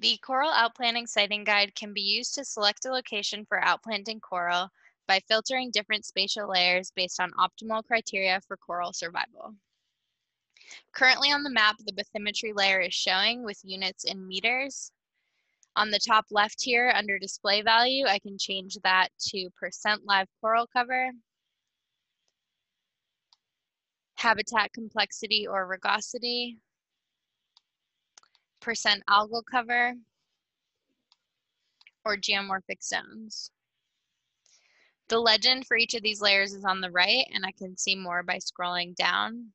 The Coral Outplanting Siting Guide can be used to select a location for outplanting coral by filtering different spatial layers based on optimal criteria for coral survival. Currently on the map, the bathymetry layer is showing with units in meters. On the top left here under display value, I can change that to percent live coral cover, habitat complexity or rugosity, percent algal cover, or geomorphic zones. The legend for each of these layers is on the right, and I can see more by scrolling down.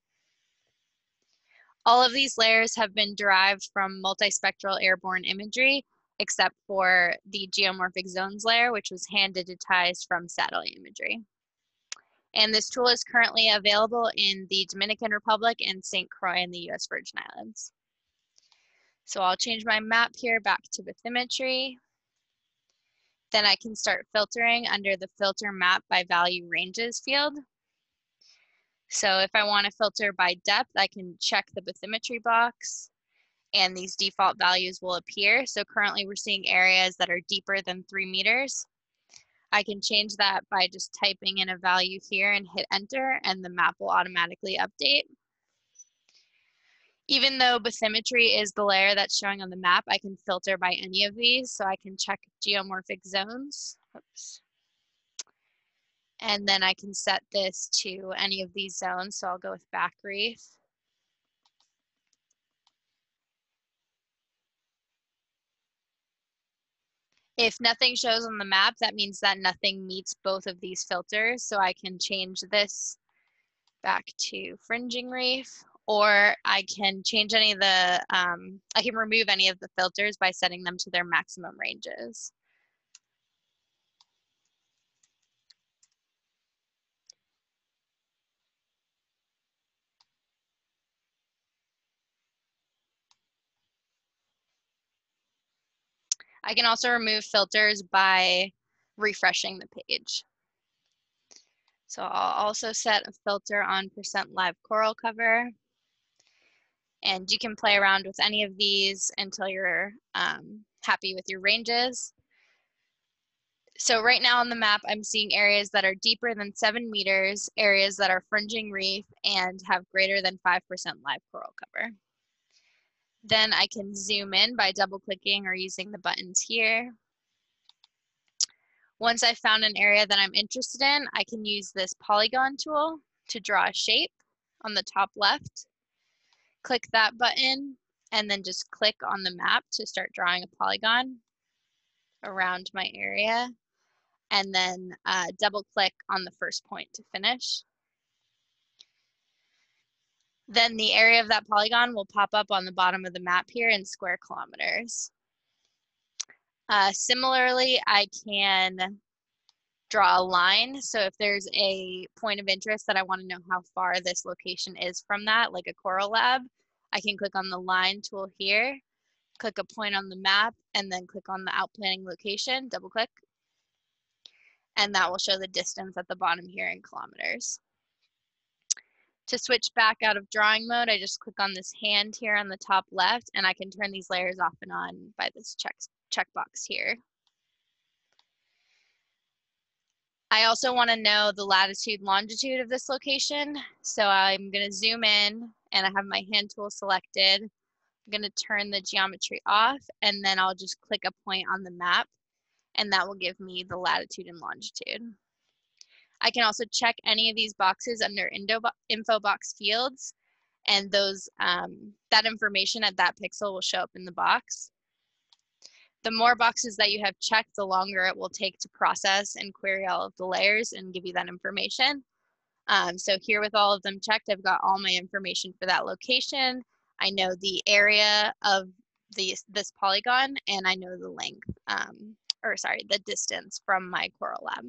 All of these layers have been derived from multispectral airborne imagery, except for the geomorphic zones layer, which was hand digitized from satellite imagery. And this tool is currently available in the Dominican Republic and St. Croix in the US Virgin Islands. So I'll change my map here back to bathymetry. Then I can start filtering under the filter map by value ranges field. So if I want to filter by depth, I can check the bathymetry box and these default values will appear. So currently we're seeing areas that are deeper than three meters. I can change that by just typing in a value here and hit enter and the map will automatically update. Even though bathymetry is the layer that's showing on the map, I can filter by any of these. So I can check geomorphic zones. Oops. And then I can set this to any of these zones. So I'll go with back reef. If nothing shows on the map, that means that nothing meets both of these filters. So I can change this back to fringing reef, or I can change any of the, um, I can remove any of the filters by setting them to their maximum ranges. I can also remove filters by refreshing the page. So I'll also set a filter on percent live coral cover. And you can play around with any of these until you're um, happy with your ranges. So right now on the map, I'm seeing areas that are deeper than seven meters, areas that are fringing reef, and have greater than 5% live coral cover. Then I can zoom in by double clicking or using the buttons here. Once I've found an area that I'm interested in, I can use this polygon tool to draw a shape on the top left. Click that button and then just click on the map to start drawing a polygon around my area. And then uh, double click on the first point to finish then the area of that polygon will pop up on the bottom of the map here in square kilometers. Uh, similarly, I can draw a line. So if there's a point of interest that I want to know how far this location is from that, like a coral lab, I can click on the line tool here, click a point on the map, and then click on the outplanting location, double click, and that will show the distance at the bottom here in kilometers. To switch back out of drawing mode, I just click on this hand here on the top left and I can turn these layers off and on by this check checkbox here. I also want to know the latitude longitude of this location. So I'm going to zoom in and I have my hand tool selected. I'm going to turn the geometry off and then I'll just click a point on the map and that will give me the latitude and longitude. I can also check any of these boxes under info box fields and those um, that information at that pixel will show up in the box. The more boxes that you have checked, the longer it will take to process and query all of the layers and give you that information. Um, so here with all of them checked, I've got all my information for that location. I know the area of the, this polygon and I know the length, um, or sorry, the distance from my coral lab.